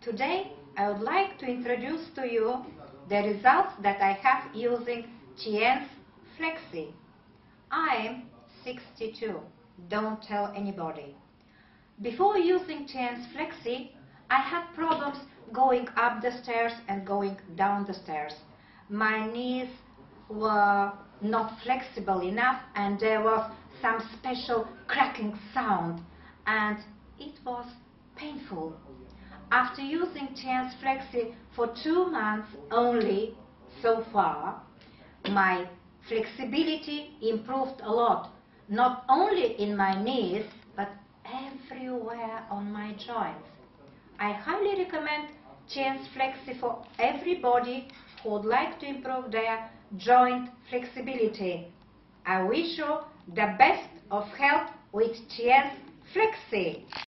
Today I would like to introduce to you the results that I have using Tiens Flexi. I'm 62. Don't tell anybody. Before using Tiens Flexi, I had problems going up the stairs and going down the stairs. My knees were not flexible enough and there was some special cracking sound and it was painful. After using Tiens Flexi for two months only so far, my flexibility improved a lot, not only in my knees, but everywhere on my joints. I highly recommend Tiens Flexi for everybody who would like to improve their joint flexibility. I wish you the best of health with Tiens Flexi.